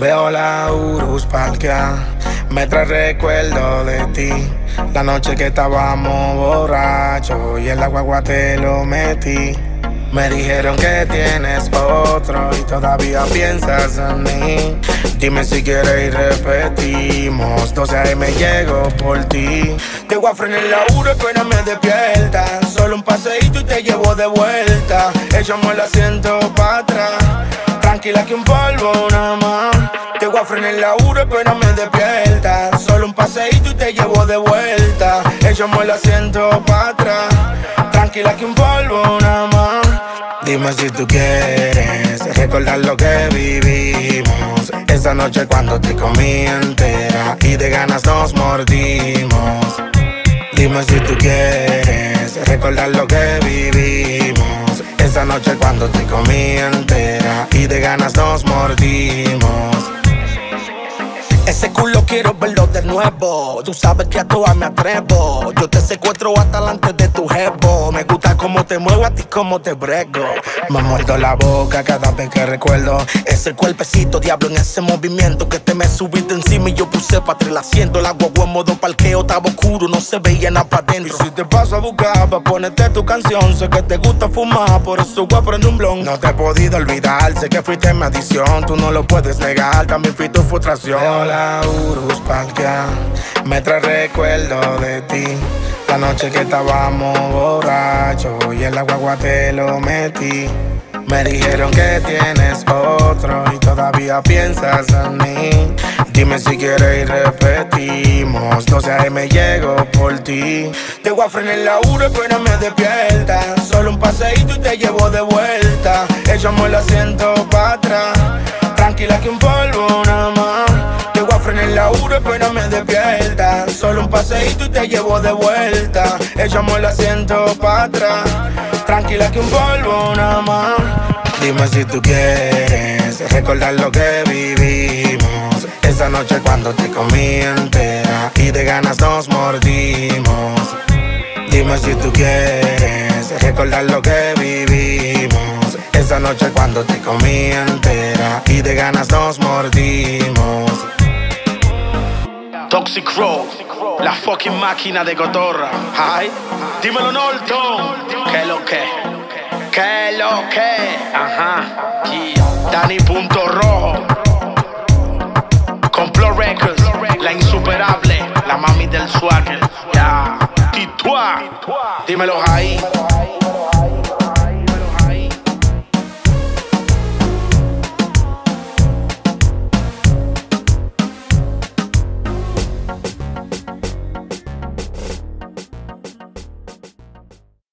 Veo la Urus parquea, me trae recuerdo de ti. La noche que estábamos borrachos y en la guagua te lo metí. Me dijeron que tienes otro y todavía piensas en mí. Dime si quieres y repetimos. 12 me llego por ti. Te voy a frenar la ura, pero me despierta. Solo un paseíto y te llevo de vuelta. Echamos el asiento para atrás. Tranquila que un polvo nada más. Te voy a frenar la ura, pero me despierta. Solo un paseíto y te llevo de vuelta. Echamos el asiento para atrás. Tranquila que un polvo nada más. Dime si tú quieres recordar lo que vivimos. Esa noche cuando te comí entera y de ganas nos mordimos. Dime si tú quieres recordar lo que vivimos. Esa noche cuando te comí entera y de ganas nos mordimos. Ese culo quiero verlo de nuevo. Tú sabes que a todas me atrevo. Yo te secuestro hasta delante de tu jevo. Me gusta cómo te muevo a ti, cómo te brego. Me muerdo la boca cada vez que recuerdo ese cuerpecito, diablo, en ese movimiento que te me subiste encima y yo puse para atrás el asiento. La guagua en modo parqueo, estaba oscuro, no se veía nada para adentro. Y si te paso a buscar para ponerte tu canción, sé que te gusta fumar, por eso voy a prender un blon. No te he podido olvidar, sé que fuiste mi adición, tú no lo puedes negar, también fui tu frustración. Hola, Urus parquea, me trae recuerdo de ti. La noche que estábamos borrachos y en la guagua te lo metí. Me dijeron que tienes otro y todavía piensas en mí. Dime si quieres y repetimos. 12 me llego por ti. Te voy a frenar la ura, pero me despierta. Solo un paseíto y te llevo de vuelta. Echamos el asiento para atrás. Tranquila que un polvo más. Te voy a frenar la ura, pero me despierta. Solo un paseíto y te llevo de vuelta. Echamos el asiento para atrás. Tranquila que un polvo nada más. Dime si tú quieres recordar lo que vivimos. Esa noche cuando te comí entera y de ganas nos mordimos. Dime si tú quieres recordar lo que vivimos. Esa noche cuando te comí entera y de ganas nos mordimos. Toxic Crow, la fucking máquina de cotorra. Ay, dímelo Norton. ¿Qué lo que? ¿Qué lo que? Ajá. Dani Punto Rojo. Complot Records, la insuperable, la mami del swagger. Ya. Titua. Dímelo ahí.